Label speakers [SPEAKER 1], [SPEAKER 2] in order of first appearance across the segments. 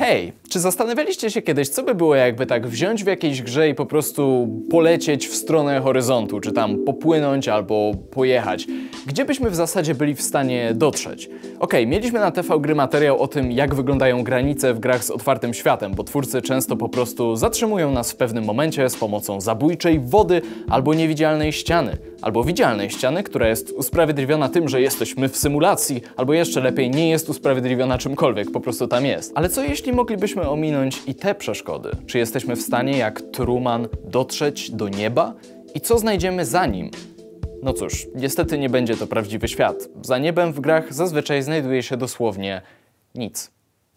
[SPEAKER 1] Hej, czy zastanawialiście się kiedyś, co by było jakby tak wziąć w jakiejś grze i po prostu polecieć w stronę horyzontu, czy tam popłynąć albo pojechać? Gdzie byśmy w zasadzie byli w stanie dotrzeć? Okej, mieliśmy na TV gry materiał o tym, jak wyglądają granice w grach z otwartym światem, bo twórcy często po prostu zatrzymują nas w pewnym momencie z pomocą zabójczej wody albo niewidzialnej ściany, albo widzialnej ściany, która jest usprawiedliwiona tym, że jesteśmy w symulacji, albo jeszcze lepiej nie jest usprawiedliwiona czymkolwiek, po prostu tam jest. Ale co jeśli moglibyśmy ominąć i te przeszkody? Czy jesteśmy w stanie, jak Truman, dotrzeć do nieba? I co znajdziemy za nim? No cóż, niestety nie będzie to prawdziwy świat. Za niebem w grach zazwyczaj znajduje się dosłownie nic.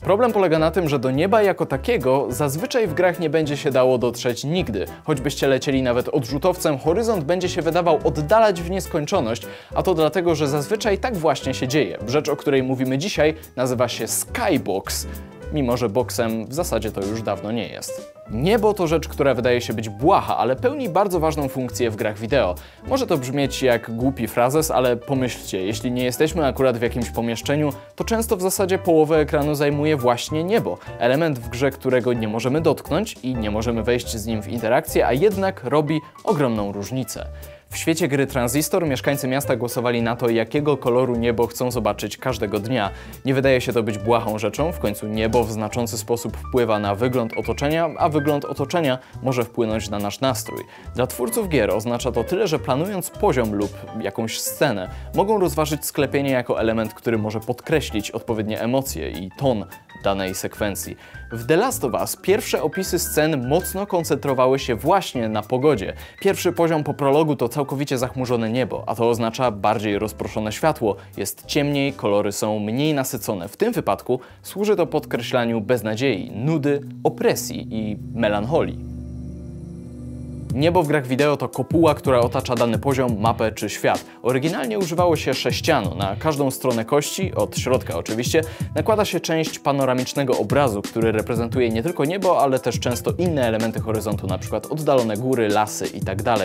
[SPEAKER 1] Problem polega na tym, że do nieba jako takiego zazwyczaj w grach nie będzie się dało dotrzeć nigdy. Choćbyście lecieli nawet odrzutowcem, horyzont będzie się wydawał oddalać w nieskończoność, a to dlatego, że zazwyczaj tak właśnie się dzieje. Rzecz, o której mówimy dzisiaj, nazywa się Skybox mimo że boksem w zasadzie to już dawno nie jest. Niebo to rzecz, która wydaje się być błaha, ale pełni bardzo ważną funkcję w grach wideo. Może to brzmieć jak głupi frazes, ale pomyślcie, jeśli nie jesteśmy akurat w jakimś pomieszczeniu, to często w zasadzie połowę ekranu zajmuje właśnie niebo. Element w grze, którego nie możemy dotknąć i nie możemy wejść z nim w interakcję, a jednak robi ogromną różnicę. W świecie gry Transistor mieszkańcy miasta głosowali na to, jakiego koloru niebo chcą zobaczyć każdego dnia. Nie wydaje się to być błahą rzeczą, w końcu niebo w znaczący sposób wpływa na wygląd otoczenia, a wygląd otoczenia może wpłynąć na nasz nastrój. Dla twórców gier oznacza to tyle, że planując poziom lub jakąś scenę, mogą rozważyć sklepienie jako element, który może podkreślić odpowiednie emocje i ton danej sekwencji. W The Last of Us pierwsze opisy scen mocno koncentrowały się właśnie na pogodzie. Pierwszy poziom po prologu to całkowicie zachmurzone niebo, a to oznacza bardziej rozproszone światło, jest ciemniej, kolory są mniej nasycone. W tym wypadku służy to podkreślaniu beznadziei, nudy, opresji i melancholii. Niebo w grach wideo to kopuła, która otacza dany poziom, mapę czy świat. Oryginalnie używało się sześcianu. Na każdą stronę kości, od środka oczywiście, nakłada się część panoramicznego obrazu, który reprezentuje nie tylko niebo, ale też często inne elementy horyzontu, np. oddalone góry, lasy itd. Tak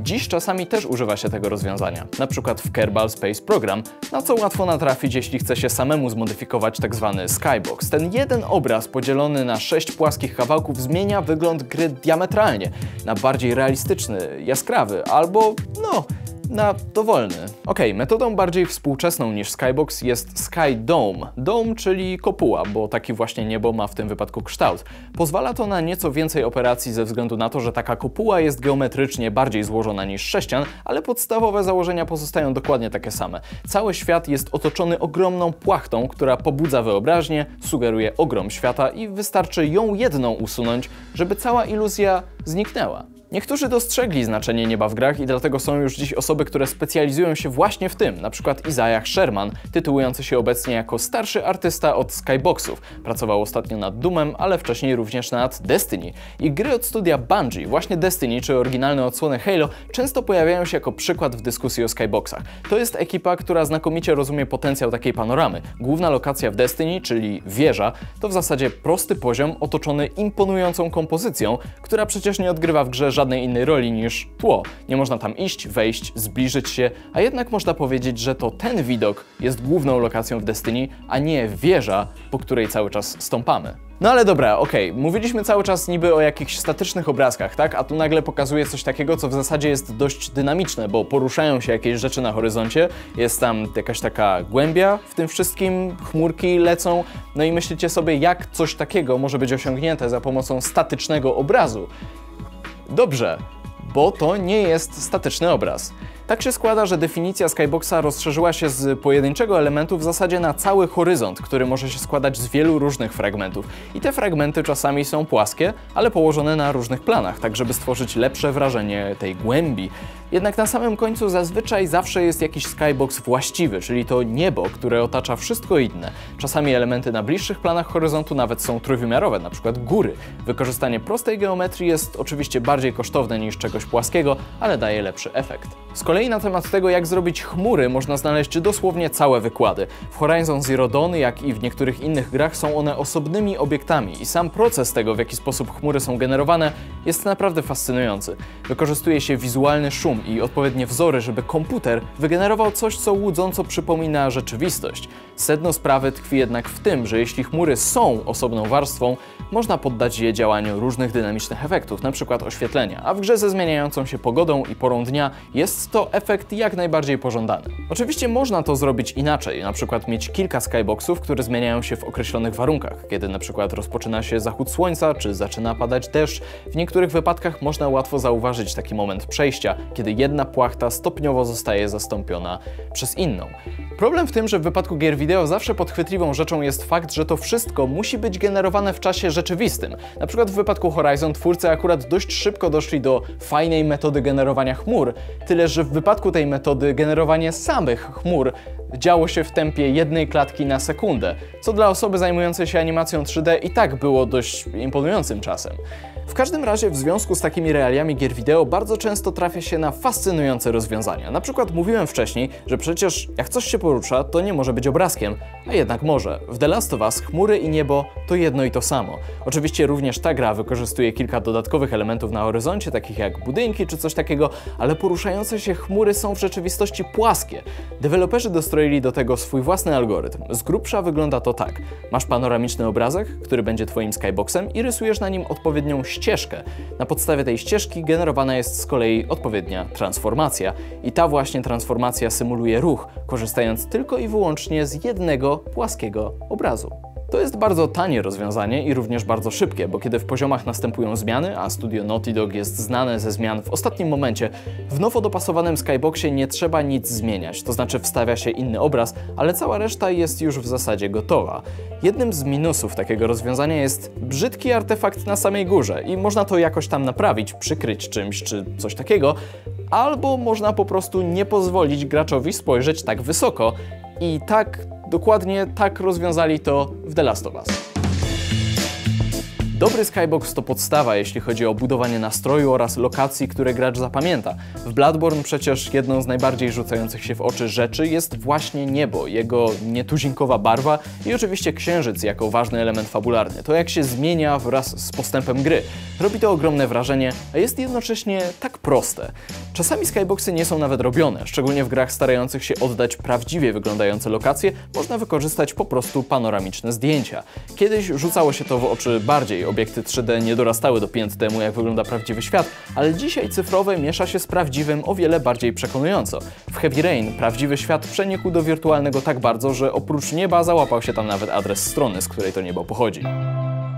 [SPEAKER 1] Dziś czasami też używa się tego rozwiązania, np. w Kerbal Space Program, na co łatwo natrafić, jeśli chce się samemu zmodyfikować tzw. Tak skybox. Ten jeden obraz podzielony na sześć płaskich kawałków zmienia wygląd gry diametralnie, na bardziej realistyczny, jaskrawy, albo no, na dowolny. Ok, metodą bardziej współczesną niż Skybox jest Sky Dome. Dome, czyli kopuła, bo taki właśnie niebo ma w tym wypadku kształt. Pozwala to na nieco więcej operacji ze względu na to, że taka kopuła jest geometrycznie bardziej złożona niż sześcian, ale podstawowe założenia pozostają dokładnie takie same. Cały świat jest otoczony ogromną płachtą, która pobudza wyobraźnię, sugeruje ogrom świata i wystarczy ją jedną usunąć, żeby cała iluzja zniknęła. Niektórzy dostrzegli znaczenie nieba w grach i dlatego są już dziś osoby, które specjalizują się właśnie w tym, na przykład Isaiah Sherman, tytułujący się obecnie jako starszy artysta od Skyboxów. Pracował ostatnio nad Doomem, ale wcześniej również nad Destiny. I gry od studia Bungie, właśnie Destiny czy oryginalne odsłony Halo, często pojawiają się jako przykład w dyskusji o Skyboxach. To jest ekipa, która znakomicie rozumie potencjał takiej panoramy. Główna lokacja w Destiny, czyli wieża, to w zasadzie prosty poziom otoczony imponującą kompozycją, która przecież nie odgrywa w grze żadnej innej roli niż tło. Nie można tam iść, wejść, zbliżyć się, a jednak można powiedzieć, że to ten widok jest główną lokacją w Destiny, a nie wieża, po której cały czas stąpamy. No ale dobra, okej, okay. mówiliśmy cały czas niby o jakichś statycznych obrazkach, tak? A tu nagle pokazuje coś takiego, co w zasadzie jest dość dynamiczne, bo poruszają się jakieś rzeczy na horyzoncie, jest tam jakaś taka głębia w tym wszystkim, chmurki lecą, no i myślicie sobie, jak coś takiego może być osiągnięte za pomocą statycznego obrazu. Dobrze, bo to nie jest statyczny obraz. Tak się składa, że definicja skyboxa rozszerzyła się z pojedynczego elementu w zasadzie na cały horyzont, który może się składać z wielu różnych fragmentów. I te fragmenty czasami są płaskie, ale położone na różnych planach, tak żeby stworzyć lepsze wrażenie tej głębi. Jednak na samym końcu zazwyczaj zawsze jest jakiś skybox właściwy, czyli to niebo, które otacza wszystko inne. Czasami elementy na bliższych planach horyzontu nawet są trójwymiarowe, przykład góry. Wykorzystanie prostej geometrii jest oczywiście bardziej kosztowne niż czegoś płaskiego, ale daje lepszy efekt. Z kolei na temat tego, jak zrobić chmury, można znaleźć dosłownie całe wykłady. W Horizon Zero Dawn, jak i w niektórych innych grach są one osobnymi obiektami i sam proces tego, w jaki sposób chmury są generowane, jest naprawdę fascynujący. Wykorzystuje się wizualny szum i odpowiednie wzory, żeby komputer wygenerował coś, co łudząco przypomina rzeczywistość. Sedno sprawy tkwi jednak w tym, że jeśli chmury są osobną warstwą, można poddać je działaniu różnych dynamicznych efektów, np. oświetlenia, a w grze ze zmieniającą się pogodą i porą dnia jest to efekt jak najbardziej pożądany. Oczywiście można to zrobić inaczej, np. mieć kilka skyboxów, które zmieniają się w określonych warunkach, kiedy np. rozpoczyna się zachód słońca, czy zaczyna padać deszcz. W niektórych wypadkach można łatwo zauważyć taki moment przejścia, kiedy jedna płachta stopniowo zostaje zastąpiona przez inną. Problem w tym, że w wypadku gier wideo zawsze podchwytliwą rzeczą jest fakt, że to wszystko musi być generowane w czasie rzeczywistym. Na przykład w wypadku Horizon twórcy akurat dość szybko doszli do fajnej metody generowania chmur, tyle że w wypadku tej metody generowanie samych chmur działo się w tempie jednej klatki na sekundę, co dla osoby zajmującej się animacją 3D i tak było dość imponującym czasem. W każdym razie w związku z takimi realiami gier wideo bardzo często trafia się na fascynujące rozwiązania. Na przykład mówiłem wcześniej, że przecież jak coś się porusza, to nie może być obrazkiem, a jednak może. W The Last of Us chmury i niebo to jedno i to samo. Oczywiście również ta gra wykorzystuje kilka dodatkowych elementów na horyzoncie, takich jak budynki czy coś takiego, ale poruszające się chmury są w rzeczywistości płaskie. Deweloperzy dostroili do tego swój własny algorytm. Z grubsza wygląda to tak. Masz panoramiczny obrazek, który będzie twoim skyboxem i rysujesz na nim odpowiednią ścieżkę. Na podstawie tej ścieżki generowana jest z kolei odpowiednia transformacja. I ta właśnie transformacja symuluje ruch, korzystając tylko i wyłącznie z jednego płaskiego obrazu. To jest bardzo tanie rozwiązanie i również bardzo szybkie, bo kiedy w poziomach następują zmiany, a studio Naughty Dog jest znane ze zmian w ostatnim momencie, w nowo dopasowanym skyboxie nie trzeba nic zmieniać, to znaczy wstawia się inny obraz, ale cała reszta jest już w zasadzie gotowa. Jednym z minusów takiego rozwiązania jest brzydki artefakt na samej górze i można to jakoś tam naprawić, przykryć czymś czy coś takiego, albo można po prostu nie pozwolić graczowi spojrzeć tak wysoko. I tak Dokładnie tak rozwiązali to w The Last of Us. Dobry skybox to podstawa, jeśli chodzi o budowanie nastroju oraz lokacji, które gracz zapamięta. W Bloodborne przecież jedną z najbardziej rzucających się w oczy rzeczy jest właśnie niebo, jego nietuzinkowa barwa i oczywiście księżyc jako ważny element fabularny. To jak się zmienia wraz z postępem gry. Robi to ogromne wrażenie, a jest jednocześnie tak proste. Czasami skyboxy nie są nawet robione, szczególnie w grach starających się oddać prawdziwie wyglądające lokacje, można wykorzystać po prostu panoramiczne zdjęcia. Kiedyś rzucało się to w oczy bardziej, obiekty 3D nie dorastały do pięt temu, jak wygląda prawdziwy świat, ale dzisiaj cyfrowe miesza się z prawdziwym o wiele bardziej przekonująco. W Heavy Rain prawdziwy świat przenikł do wirtualnego tak bardzo, że oprócz nieba załapał się tam nawet adres strony, z której to niebo pochodzi.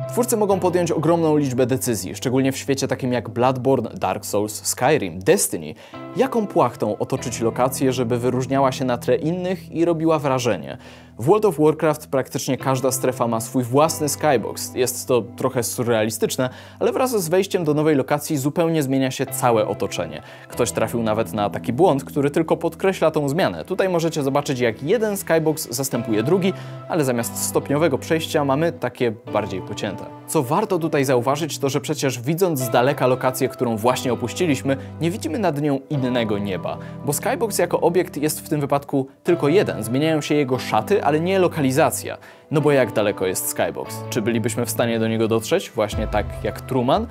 [SPEAKER 1] Twórcy mogą podjąć ogromną liczbę decyzji, szczególnie w świecie takim jak Bloodborne, Dark Souls, Skyrim, Destiny. Jaką płachtą otoczyć lokację, żeby wyróżniała się na tle innych i robiła wrażenie? W World of Warcraft praktycznie każda strefa ma swój własny skybox. Jest to trochę surrealistyczne, ale wraz z wejściem do nowej lokacji zupełnie zmienia się całe otoczenie. Ktoś trafił nawet na taki błąd, który tylko podkreśla tą zmianę. Tutaj możecie zobaczyć, jak jeden skybox zastępuje drugi, ale zamiast stopniowego przejścia mamy takie bardziej pocięte. Co warto tutaj zauważyć, to że przecież widząc z daleka lokację, którą właśnie opuściliśmy, nie widzimy nad nią innego nieba, bo skybox jako obiekt jest w tym wypadku tylko jeden. Zmieniają się jego szaty, ale nie lokalizacja. No bo jak daleko jest Skybox? Czy bylibyśmy w stanie do niego dotrzeć, właśnie tak jak Truman?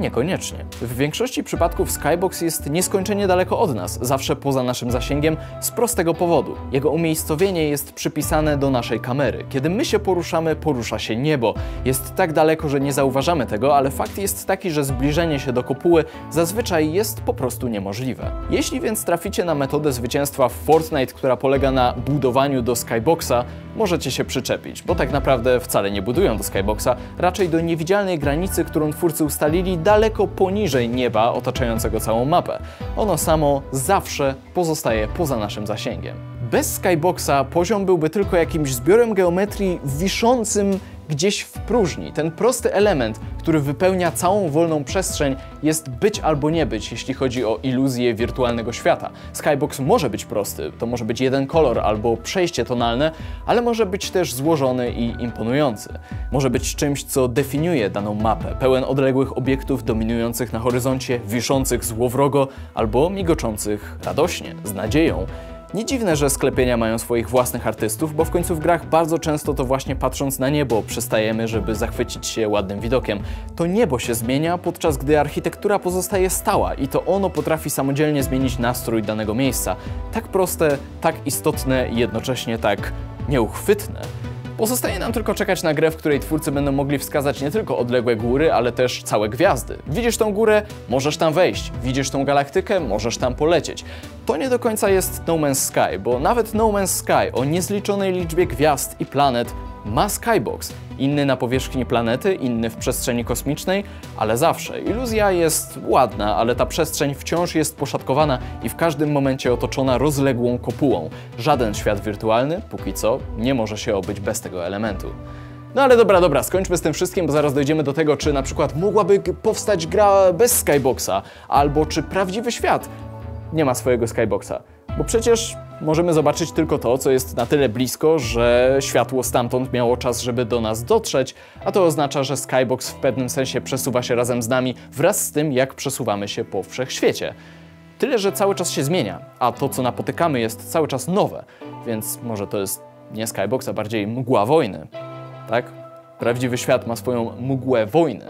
[SPEAKER 1] Niekoniecznie. W większości przypadków Skybox jest nieskończenie daleko od nas, zawsze poza naszym zasięgiem, z prostego powodu. Jego umiejscowienie jest przypisane do naszej kamery. Kiedy my się poruszamy, porusza się niebo. Jest tak daleko, że nie zauważamy tego, ale fakt jest taki, że zbliżenie się do kopuły zazwyczaj jest po prostu niemożliwe. Jeśli więc traficie na metodę zwycięstwa w Fortnite, która polega na budowaniu do Skyboxa, możecie się przyczepić, bo tak naprawdę wcale nie budują do Skyboxa, raczej do niewidzialnej granicy, którą twórcy ustalili daleko poniżej nieba otaczającego całą mapę. Ono samo zawsze pozostaje poza naszym zasięgiem. Bez Skyboxa poziom byłby tylko jakimś zbiorem geometrii wiszącym gdzieś w próżni. Ten prosty element, który wypełnia całą wolną przestrzeń, jest być albo nie być, jeśli chodzi o iluzję wirtualnego świata. Skybox może być prosty, to może być jeden kolor albo przejście tonalne, ale może być też złożony i imponujący. Może być czymś, co definiuje daną mapę, pełen odległych obiektów dominujących na horyzoncie, wiszących złowrogo albo migoczących radośnie, z nadzieją. Nie dziwne, że sklepienia mają swoich własnych artystów, bo w końcu w grach bardzo często to właśnie patrząc na niebo przystajemy, żeby zachwycić się ładnym widokiem. To niebo się zmienia, podczas gdy architektura pozostaje stała i to ono potrafi samodzielnie zmienić nastrój danego miejsca. Tak proste, tak istotne i jednocześnie tak nieuchwytne. Pozostaje nam tylko czekać na grę, w której twórcy będą mogli wskazać nie tylko odległe góry, ale też całe gwiazdy. Widzisz tą górę? Możesz tam wejść. Widzisz tą galaktykę? Możesz tam polecieć. To nie do końca jest No Man's Sky, bo nawet No Man's Sky o niezliczonej liczbie gwiazd i planet ma skybox. Inny na powierzchni planety, inny w przestrzeni kosmicznej, ale zawsze. Iluzja jest ładna, ale ta przestrzeń wciąż jest poszatkowana i w każdym momencie otoczona rozległą kopułą. Żaden świat wirtualny, póki co, nie może się obyć bez tego elementu. No ale dobra, dobra, skończmy z tym wszystkim, bo zaraz dojdziemy do tego, czy na przykład mogłaby powstać gra bez skyboxa, albo czy prawdziwy świat nie ma swojego skyboxa. Bo przecież możemy zobaczyć tylko to, co jest na tyle blisko, że światło stamtąd miało czas, żeby do nas dotrzeć, a to oznacza, że Skybox w pewnym sensie przesuwa się razem z nami wraz z tym, jak przesuwamy się po wszechświecie. Tyle, że cały czas się zmienia, a to, co napotykamy, jest cały czas nowe, więc może to jest nie Skybox, a bardziej mgła wojny. Tak? Prawdziwy świat ma swoją mgłę wojny.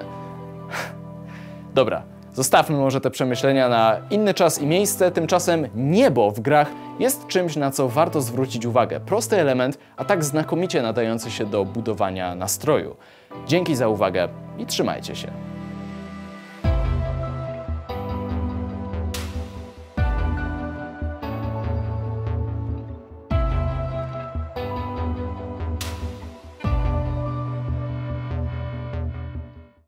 [SPEAKER 1] Dobra, Zostawmy może te przemyślenia na inny czas i miejsce, tymczasem niebo w grach jest czymś, na co warto zwrócić uwagę. Prosty element, a tak znakomicie nadający się do budowania nastroju. Dzięki za uwagę i trzymajcie się.